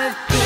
I've been